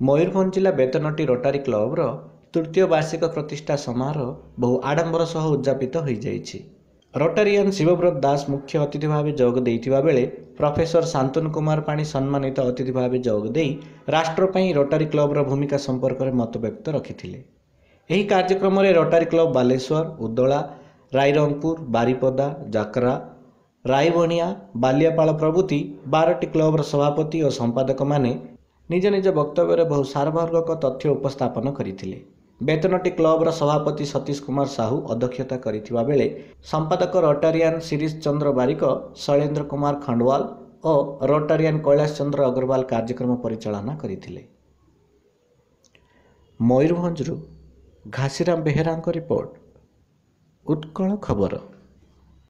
ମୟୂରଭଞ୍ଜ ଜିଲ୍ଲା ବେତନଟି ରୋଟାରୀ କ୍ଲବର ତୃତୀୟ ବାର୍ଷିକ ପ୍ରତିଷ୍ଠା ସମାରୋହ ବହୁ ଆଡ଼ମ୍ବର ସହ ଉଦ୍ଯାପିତ ହୋଇଯାଇଛି। ରୋଟାରିଆନ୍ ଶିବବ୍ରତ ଦାସ ମୁଖ୍ୟ ଅତିଥି ଭାବେ ଯୋଗ ଦେଇଥିବା ବେଳେ ପ୍ରଫେସର ଶାନ୍ତନୁ କୁମାର ପାଣି ସମ୍ମାନିତ ଅତିଥି ଭାବେ ଯୋଗ ଦେଇ ରାଷ୍ଟ୍ର ପାଇଁ ରୋଟାରୀ କ୍ଲବର ଭୂମିକା ସମ୍ପର୍କରେ ମତବ୍ୟକ୍ତ ରଖିଥିଲେ। ଏହି କାର୍ଯ୍ୟକ୍ରମରେ ରୋଟାରୀ କ୍ଲବ ବାଲେଶ୍ୱର ଉଦଳା ରାଇରଙ୍ଗପୁର ବାରିପଦା ଯାକରା ରାଇବଣିଆ ବାଲିଆପାଳ ପ୍ରଭୃତି ବାରଟି କ୍ଲବର ସଭାପତି ଓ ସମ୍ପାଦକମାନେ ନିଜ ନିଜ ବକ୍ତବ୍ୟରେ ବହୁ ସାରବାର୍ଗକ ତଥ୍ୟ ଉପସ୍ଥାପନ କରିଥିଲେ। ବେତନଟି କ୍ଲବର ସଭାପତି ସତୀଶ କୁମାର ସାହୁ ଅଧ୍ୟକ୍ଷତା କରିଥିବା ବେଳେ ସମ୍ପାଦକ ରୋଟାରିଆନ୍ ଶିରିଷ ଚନ୍ଦ୍ର ବାରିକ ଶୈଳେନ୍ଦ୍ର କୁମାର ଖଣ୍ଡୱାଲ ଓ ରୋଟାରିଆନ୍ କୈଳାସ ଚନ୍ଦ୍ର ଅଗ୍ରୱାଲ କାର୍ଯ୍ୟକ୍ରମ ପରିଚାଳନା କରିଥିଲେ। ମୟୂରଭଞ୍ଜରୁ ଘାସିରାମ ବେହେରାଙ୍କ ରିପୋର୍ଟ ଉତ୍କଳ ଖବର।